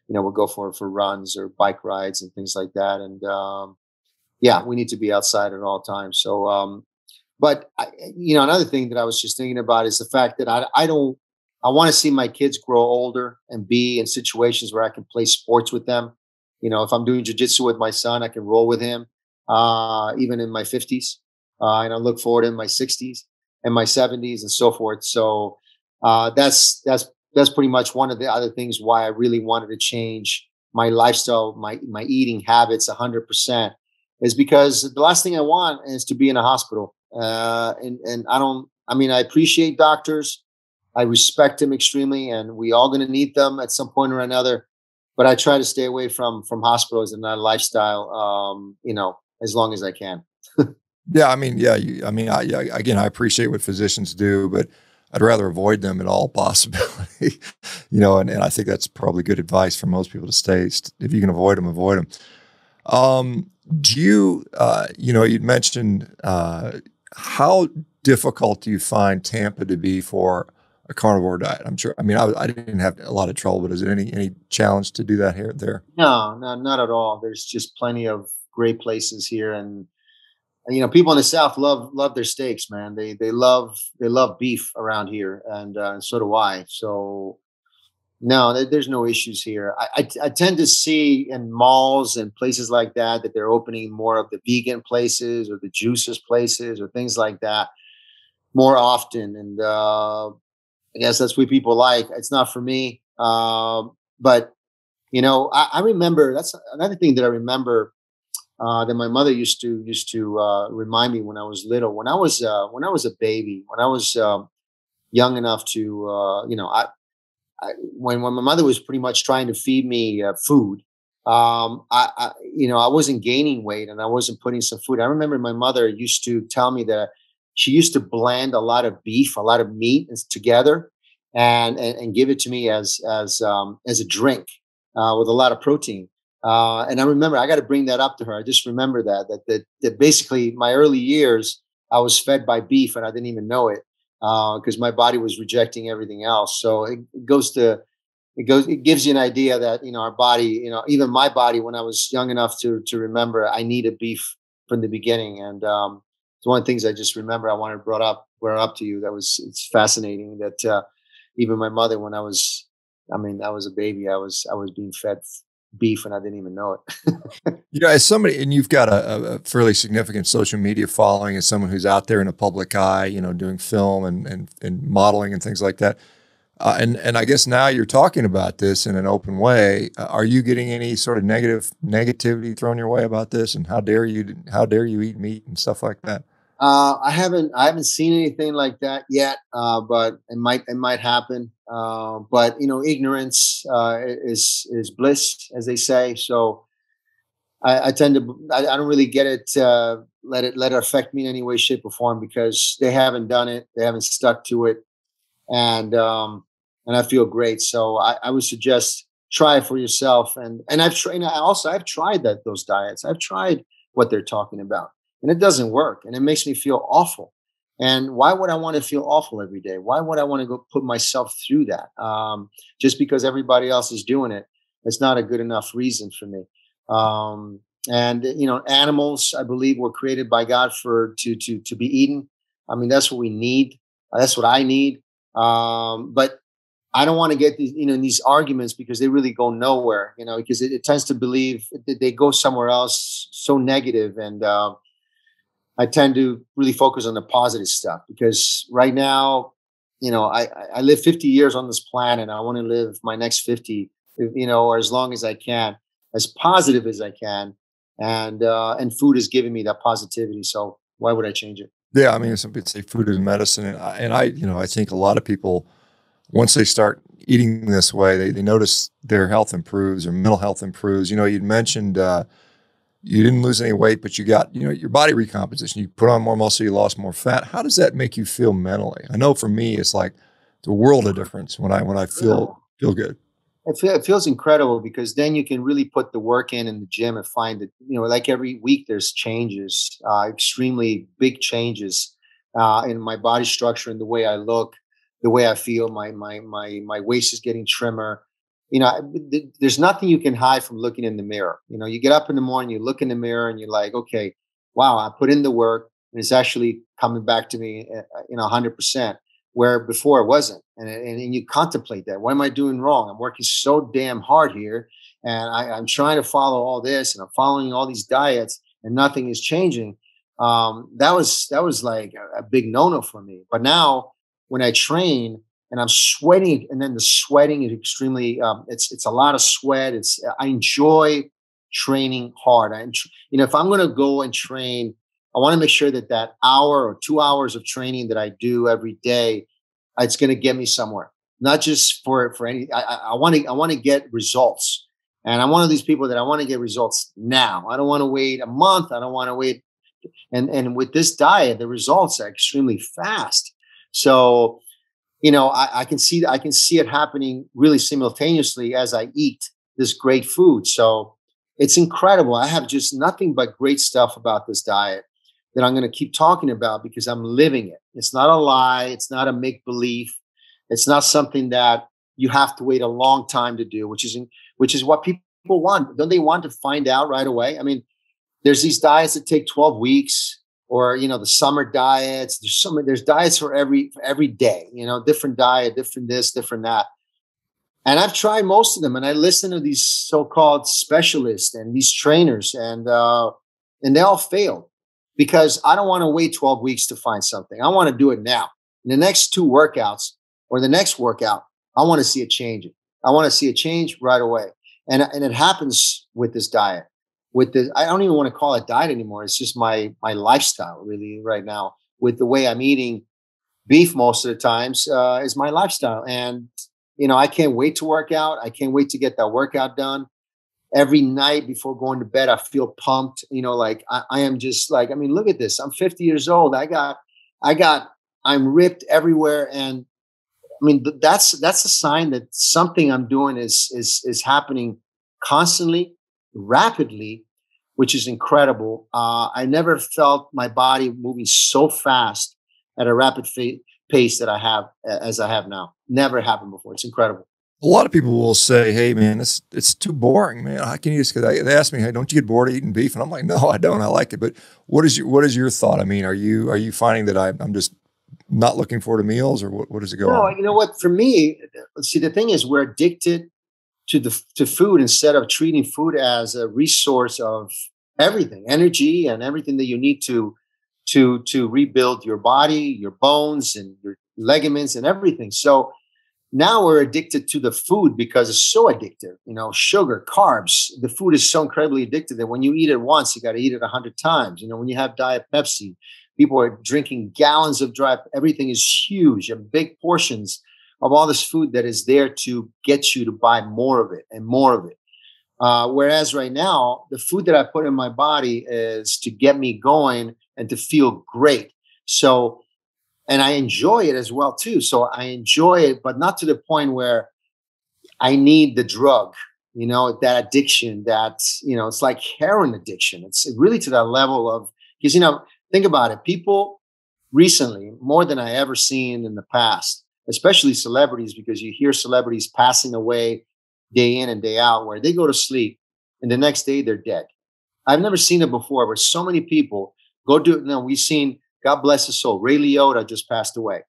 you know, we'll go for for runs or bike rides and things like that. And um, yeah, we need to be outside at all times. So, um, but I, you know, another thing that I was just thinking about is the fact that I I don't I want to see my kids grow older and be in situations where I can play sports with them. You know, if I'm doing jujitsu with my son, I can roll with him, uh, even in my 50s uh, and I look forward in my 60s and my 70s and so forth. So uh, that's that's that's pretty much one of the other things why I really wanted to change my lifestyle, my my eating habits 100% is because the last thing I want is to be in a hospital. Uh, and and I don't. I mean, I appreciate doctors. I respect them extremely, and we all going to need them at some point or another. But I try to stay away from from hospitals and that lifestyle. Um, you know, as long as I can. [laughs] Yeah, I mean, yeah, you, I mean, I, I, again, I appreciate what physicians do, but I'd rather avoid them at all [laughs] possibility, you know, and, and I think that's probably good advice for most people to stay. If you can avoid them, avoid them. Um, do you, uh, you know, you'd mentioned uh, how difficult do you find Tampa to be for a carnivore diet? I'm sure. I mean, I, I didn't have a lot of trouble, but is there any any challenge to do that here there? No, no, not at all. There's just plenty of great places here, and you know, people in the South love love their steaks, man. They they love they love beef around here, and uh, so do I. So no, there's no issues here. I, I, I tend to see in malls and places like that that they're opening more of the vegan places or the juices places or things like that more often, and uh, I guess that's what people like. It's not for me, uh, but you know, I, I remember that's another thing that I remember uh, that my mother used to used to uh, remind me when I was little. When I was uh, when I was a baby, when I was um, young enough to uh, you know, I, When when my mother was pretty much trying to feed me uh, food, um, I, I, you know I wasn't gaining weight and I wasn't putting some food. I remember my mother used to tell me that she used to blend a lot of beef, a lot of meat together, and and, and give it to me as as um, as a drink uh, with a lot of protein. Uh, and I remember I got to bring that up to her. I just remember that, that that that basically my early years I was fed by beef and I didn't even know it because uh, my body was rejecting everything else. So it, goes to it goes it gives you an idea that you know our body you know even my body when I was young enough to to remember I needed beef from the beginning and um, it's one of the things I just remember I wanted brought up brought up to you that was it's fascinating that uh, even my mother when I was I mean I was a baby I was I was being fed beef and I didn't even know it. [laughs] you know, as somebody, and you've got a, a, fairly significant social media following as someone who's out there in a public eye, you know, doing film and, and, and modeling and things like that. Uh, and, and I guess now you're talking about this in an open way. Uh, are you getting any sort of negative negativity thrown your way about this? And how dare you, how dare you eat meat and stuff like that? Uh, I haven't I haven't seen anything like that yet, uh, but it might it might happen. Uh, but you know, ignorance uh, is is bliss, as they say. So I, I tend to I, I, don't really get it. Uh, let it let it affect me in any way, shape, or form because they haven't done it. They haven't stuck to it, and um, and I feel great. So I, I would suggest try it for yourself. And and I've tried. Also, I've tried that those diets. I've tried what they're talking about and it doesn't work and it makes me feel awful. And why would i want to feel awful every day? Why would i want to go put myself through that um, just because everybody else is doing it? It's not a good enough reason for me. Um, and you know animals i believe were created by god for to to to be eaten. I mean that's what we need. That's what i need. Um, but I don't want to get these, you know, these arguments because they really go nowhere, you know, because it, it tends to believe they go somewhere else so negative and, uh, I tend to really focus on the positive stuff because right now, you know, I, I live 50 years on this planet. I want to live my next 50, you know, or as long as I can, as positive as I can. And, uh, and food is giving me that positivity. So why would I change it? Yeah. I mean, some people say food is medicine. And I, and I, you know, I think a lot of people, once they start eating this way, they, they notice their health improves or mental health improves. You know, you'd mentioned, uh, you didn't lose any weight, but you got, you know, your body recomposition. You put on more muscle, you lost more fat. How does that make you feel mentally? I know for me, it's like the world of difference when I when I feel feel good. it, feel, it feels incredible because then you can really put the work in in the gym and find that you know like every week there's changes uh, extremely big changes uh, in my body structure and the way i look the way i feel my my my my waist is getting trimmer you know there's nothing you can hide from looking in the mirror you know you get up in the morning you look in the mirror and you're like okay wow i put in the work and it's actually coming back to me you know 100% where before it wasn't. And, and, and, you contemplate that. What am I doing wrong? I'm working so damn hard here and I, am trying to follow all this and I'm following all these diets and nothing is changing. Um, that was that was like a, a big no-no for me. But now when I train and I'm sweating, and then the sweating is extremely um, it's it's a lot of sweat. It's I enjoy training hard. I you know if I'm going to go and train I want to make sure that that hour or two hours of training that I do every day, it's going to get me somewhere. Not just for for any. I want to I want to get results, and I'm one of these people that I want to get results now. I don't want to wait a month. I don't want to wait. And and with this diet, the results are extremely fast. So, you know, I, I can see I can see it happening really simultaneously as I eat this great food. So it's incredible. I have just nothing but great stuff about this diet that I'm going to keep talking about because I'm living it. It's not a lie. It's not a make believe. It's not something that you have to wait a long time to do, which is which is what people want. Don't they want to find out right away? I mean, there's these diets that take 12 weeks, or you know, the summer diets. There's so many, there's diets for every for every day. You know, different diet, different this, different that. And I've tried most of them, and I listen to these so-called specialists and these trainers, and uh, and they all failed because I don't want to wait 12 weeks to find something. I want to do it now. In the next two workouts or the next workout, I want to see a change. I want to see a change right away. And, and it happens with this diet. With this, I don't even want to call it diet anymore. It's just my my lifestyle, really, right now. With the way I'm eating beef most of the times, uh, is my lifestyle. And you know, I can't wait to work out. I can't wait to get that workout done every night before going to bed, I feel pumped. You know, like I, I, am just like, I mean, look at this. I'm 50 years old. I got, I got, I'm ripped everywhere. And I mean, that's, that's a sign that something I'm doing is, is, is happening constantly, rapidly, which is incredible. Uh, I never felt my body moving so fast at a rapid fa- pace that I have as I have now. Never happened before. It's incredible a lot of people will say, "Hey, man, it's it's too boring, man. How can you just?" They ask me, "Hey, don't you get bored of eating beef?" And I'm like, "No, I don't. I like it." But what is your what is your thought? I mean, are you are you finding that I, am just not looking forward to meals, or what? What does it go? No, on? you know what? For me, see, the thing is, we're addicted to the to food instead of treating food as a resource of everything, energy, and everything that you need to to to rebuild your body, your bones, and your ligaments, and everything. So now we're addicted to the food because it's so addictive you know sugar carbs the food is so incredibly addictive that when you eat it once you got to eat it a hundred times you know when you have diet pepsi people are drinking gallons of dry everything is huge and big portions of all this food that is there to get you to buy more of it and more of it uh, whereas right now the food that i put in my body is to get me going and to feel great so and I enjoy it as well too. So I enjoy it, but not to the point where I need the drug. You know that addiction. That you know, it's like heroin addiction. It's really to that level of because you know, think about it. People recently, more than I ever seen in the past, especially celebrities, because you hear celebrities passing away day in and day out, where they go to sleep and the next day they're dead. I've never seen it before, where so many people go do it. Know, we've seen God bless his soul. Ray Liotta just passed away.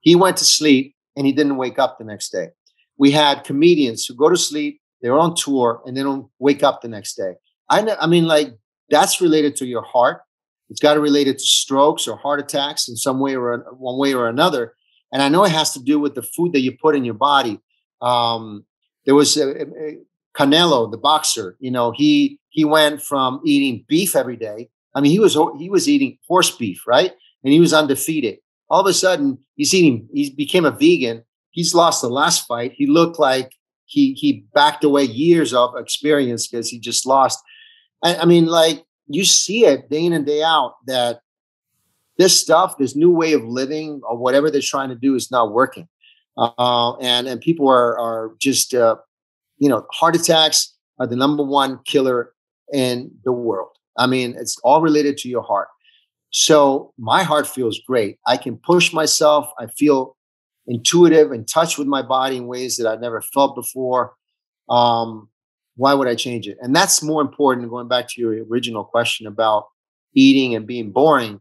He went to sleep and he didn't wake up the next day. We had comedians who go to sleep, they're on tour, and they don't wake up the next day. I, I mean, like that's related to your heart. It's got to relate it to strokes or heart attacks in some way or one way or another. And I know it has to do with the food that you put in your body. Um, there was a, a Canelo, the boxer. You know, he he went from eating beef every day I mean, he was he was eating horse beef, right? And he was undefeated. All of a sudden, he's eating. He became a vegan. He's lost the last fight. He looked like he he backed away years of experience because he just lost. I, I mean, like you see it day in and day out that this stuff, this new way of living or whatever they're trying to do is not working. Uh, and and people are are just uh, you know, heart attacks are the number one killer in the world. I mean, it's all related to your heart. So my heart feels great. I can push myself. I feel intuitive, in touch with my body in ways that I've never felt before. Um, why would I change it? And that's more important. Going back to your original question about eating and being boring,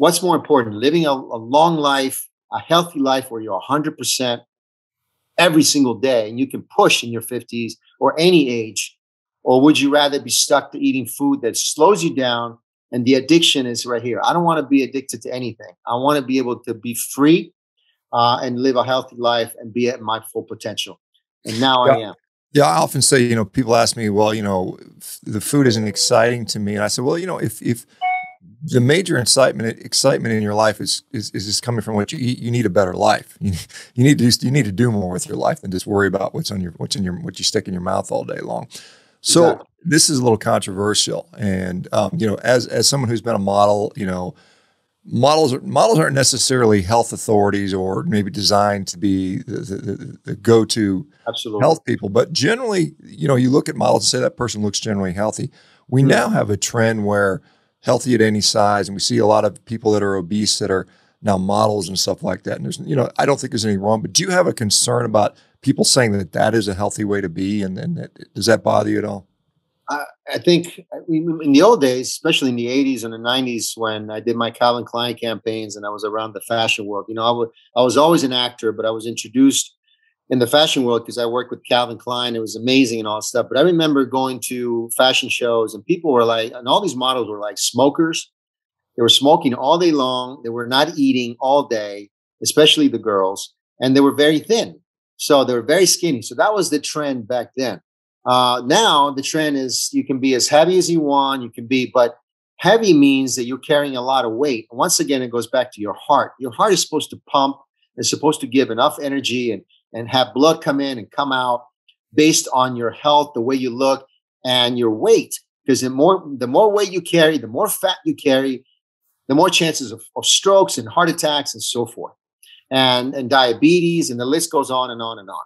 what's more important? Living a, a long life, a healthy life where you're 100% every single day and you can push in your 50s or any age? Or would you rather be stuck to eating food that slows you down and the addiction is right here? I don't want to be addicted to anything. I want to be able to be free uh, and live a healthy life and be at my full potential. And now yeah. I am. Yeah, I often say, you know, people ask me, well, you know, the food isn't exciting to me, and I said, well, you know, if if the major excitement excitement in your life is is, is just coming from what you eat, you need a better life. You, you need to do, you need to do more with your life than just worry about what's on your what's in your what you stick in your mouth all day long. So exactly. this is a little controversial, and um, you know, as as someone who's been a model, you know, models are, models aren't necessarily health authorities or maybe designed to be the, the, the go-to Absolutely. health people but generally you know you look at models and say that person looks generally healthy we mm-hmm. now have a trend where healthy at any size and we see a lot of people that are obese that are now models and stuff like that and there's you know i don't think there's anything wrong but do you have a concern about people saying that that is a healthy way to be and then does that bother you at all? I, think in the old days, especially in the 80s and the 90s, when I did my Calvin Klein campaigns and I was around the fashion world, you know, I, I was always an actor, but I was introduced in the fashion world because I worked with Calvin Klein. It was amazing and all stuff. But I remember going to fashion shows and people were like, and all these models were like smokers. They were smoking all day long. They were not eating all day, especially the girls, and they were very thin. So they were very skinny. So that was the trend back then. Uh, now the trend is you can be as heavy as you want, you can be, but heavy means that you're carrying a lot of weight. Once again, it goes back to your heart. Your heart is supposed to pump, it's supposed to give enough energy and, and have blood come in and come out based on your health, the way you look, and your weight. Because the more the more weight you carry, the more fat you carry, the more chances of, of strokes and heart attacks and so forth. And, and diabetes, and the list goes on and on and on.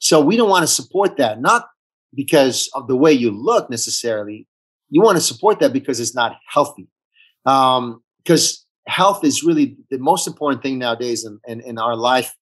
So we don't want to support that. Not because of the way you look necessarily. You want to support that because it's not healthy. Um, because health is really the most important thing nowadays in, in, in our life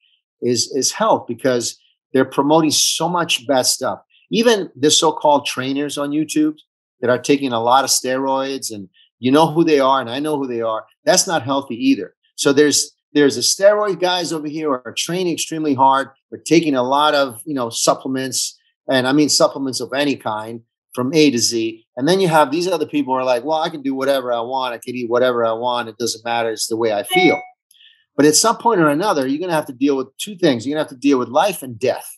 is, is health because they're promoting so much bad stuff. Even the so-called trainers on YouTube that are taking a lot of steroids and you know who they are and I know who they are. That's not healthy either. So there's there's a steroid guys over here are training extremely hard. They're taking a lot of you know supplements and I mean supplements of any kind from A to Z. And then you have these other people who are like, well, I can do whatever I want. I can eat whatever I want. It doesn't matter. It's the way I feel. But at some point or another, you're going to have to deal with two things. You're going to have to deal with life and death.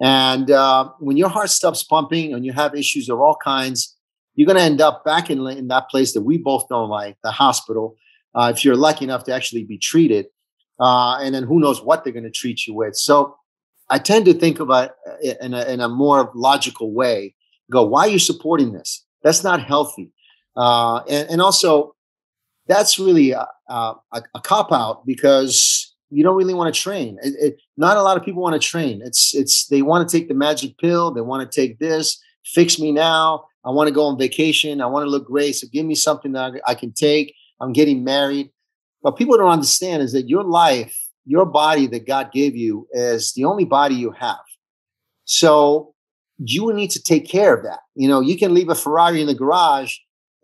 And uh, when your heart stops pumping and you have issues of all kinds, you're going to end up back in, in that place that we both don't like, the hospital, uh, if you're lucky enough to actually be treated. Uh, and then who knows what they're going to treat you with. So I tend to think about it in a, in a more logical way. Go, why are you supporting this? That's not healthy. Uh, and, and also, that's really a, a, a cop out because you don't really want to train. It, it, not a lot of people want to train. It's it's they want to take the magic pill. They want to take this. Fix me now. I want to go on vacation. I want to look great. So give me something that I can take. I'm getting married. What people don't understand is that your life your body that God gave you is the only body you have. So you need to take care of that. You know, you can leave a Ferrari in the garage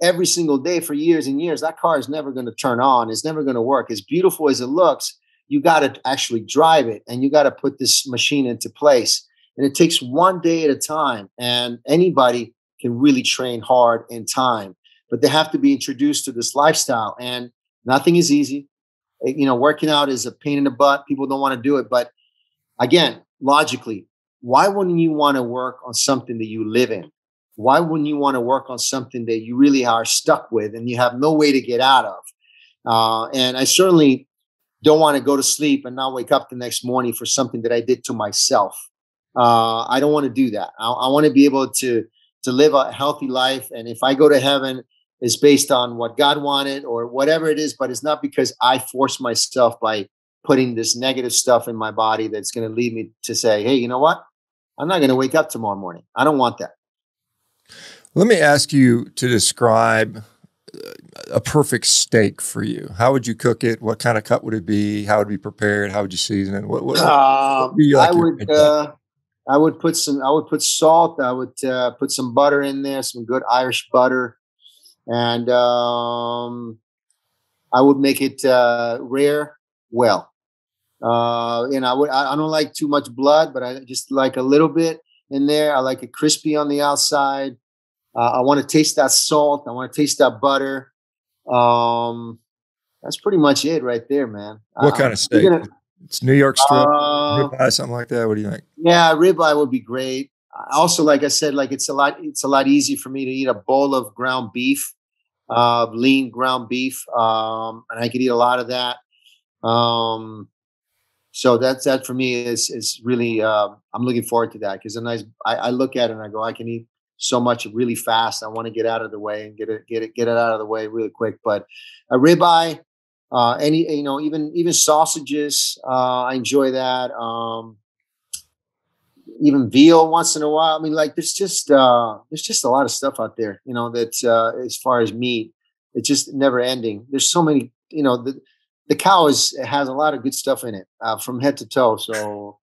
every single day for years and years. That car is never going to turn on. It's never going to work. As beautiful as it looks, you got to actually drive it and you got to put this machine into place. And it takes one day at a time. And anybody can really train hard in time, but they have to be introduced to this lifestyle. And nothing is easy. Eh, you know, working out is a pain in the butt. People don't want to do it. But again, logically, why wouldn't you want to work on something that you live in? Why wouldn't you want to work on something that you really are stuck with and you have no way to get out of? Uh, and I certainly don't want to go to sleep and not wake up the next morning for something that I did to myself. Uh, I don't want to do that. I, I want to be able to to live a healthy life. And if I go to heaven, is based on what God wanted or whatever it is, but it's not because I force myself by putting this negative stuff in my body that's going to lead me to say, hey, you know what? I'm not going to wake up tomorrow morning. I don't want that. Let me ask you to describe uh, a perfect steak for you. How would you cook it? What kind of cut would it be? How would it be prepared? How would you season it? What, what, um, what like I would uh, I would put some I would put salt. I would uh, put some butter in there, some good Irish butter, and um, I would make it uh, rare well. Uh, and I would I don't like too much blood, but I just like a little bit in there. I like it crispy on the outside uh, I want to taste that salt. I want to taste that butter. Um, that's pretty much it right there, man. What uh, kind of steak? Gonna, it's New York strip, uh, ribeye, something like that. What do you think? Yeah, ribeye would be great. Also, like I said, like it's a lot. It's a lot easier for me to eat a bowl of ground beef, uh, lean ground beef, um, and I could eat a lot of that. Um, so that's that for me is is really. Uh, I'm looking forward to that because a nice. I, I look at it and I go, I can eat so much really fast. I want to get out of the way and get it get it get it out of the way really quick. But a ribeye, uh, any you know even even sausages, uh, I enjoy that. Um, even veal once in a while. I mean, like there's just uh, there's just a lot of stuff out there. You know that uh, as far as meat, it's just never ending. There's so many. You know the the cow is has a lot of good stuff in it uh, from head to toe. So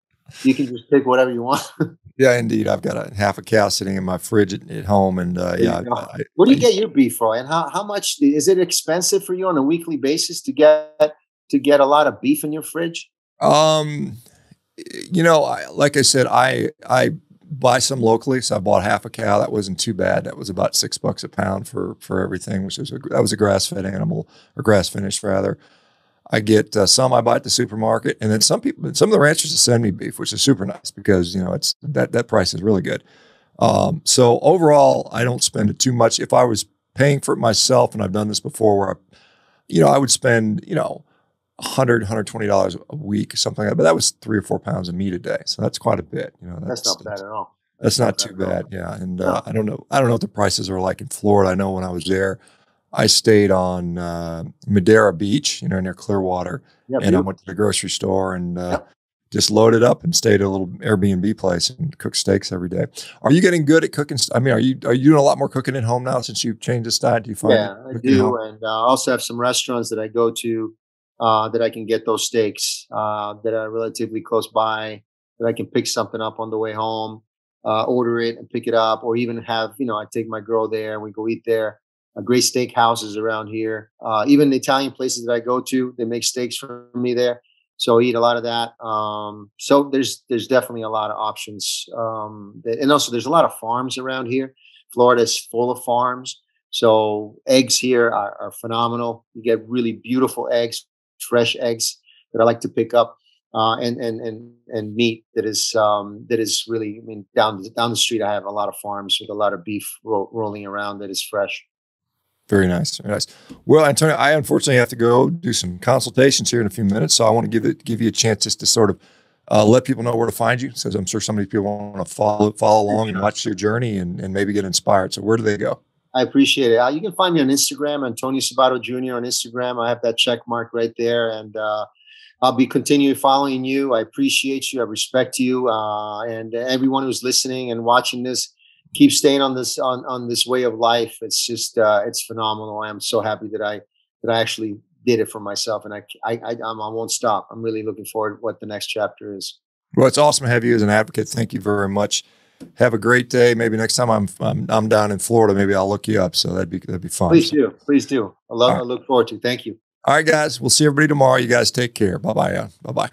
you can just pick whatever you want. [laughs] yeah, indeed. I've got a half a cow sitting in my fridge at, at home, and uh, yeah. I, Where do you I, get your beef from? And how how much is it expensive for you on a weekly basis to get to get a lot of beef in your fridge? Um, you know, I, like I said, I I buy some locally, so I bought half a cow. That wasn't too bad. That was about six bucks a pound for for everything, which was a, that was a grass fed animal or grass finished rather. I get uh, some I buy at the supermarket, and then some people, some of the ranchers send me beef, which is super nice because you know it's that that price is really good. Um, so overall, I don't spend it too much. If I was paying for it myself, and I've done this before, where I, you know, I would spend you know. 100 120 dollars a week something like that but that was three or four pounds of meat a day so that's quite a bit you know that's, that's not bad at all that's, that's not, not too bad, bad yeah and uh, i don't know i don't know what the prices are like in florida i know when i was there I stayed on uh, Madeira Beach, you know, near Clearwater, yeah, and I went to the grocery store and uh, just loaded up and stayed at a little Airbnb place and cooked steaks every day. Are you getting good at cooking? I mean, are you are you doing a lot more cooking at home now since you've changed the style? Do you find? Yeah, I do, and uh, I also have some restaurants that I go to uh, that I can get those steaks uh, that are relatively close by that I can pick something up on the way home, uh, order it and pick it up, or even have you know I take my girl there and we go eat there great steak houses around here. Uh, even the Italian places that I go to, they make steaks for me there. So I eat a lot of that. Um, so there's there's definitely a lot of options, um, and also there's a lot of farms around here. Florida is full of farms, so eggs here are, are phenomenal. You get really beautiful eggs, fresh eggs that I like to pick up, uh, and and and and meat that is um, that is really. I mean, down down the street, I have a lot of farms with a lot of beef ro- rolling around that is fresh. Very nice. Very nice. Well, Antonio, I unfortunately have to go do some consultations here in a few minutes, so I want to give it give you a chance just to sort of uh, let people know where to find you. Because I'm sure so many people want to follow follow along and watch your journey and, and maybe get inspired. So where do they go? I appreciate it. Uh, you can find me on Instagram, Antonio Sabato Jr. on Instagram. I have that check mark right there, and uh, I'll be continuing following you. I appreciate you. I respect you, uh, and everyone who's listening and watching this keep staying on this on on this way of life. It's just uh, it's phenomenal. I'm so happy that I that I actually did it for myself, and I I I, I'm, I won't stop. I'm really looking forward to what the next chapter is. Well, it's awesome to have you as an advocate. Thank you very much. Have a great day. Maybe next time I'm I'm, I'm down in Florida, maybe I'll look you up. So that'd be that'd be fun. Please do. Please do. I love. Right. I look forward to. Thank you. All right, guys. We'll see everybody tomorrow. You guys take care. Bye bye. Bye bye.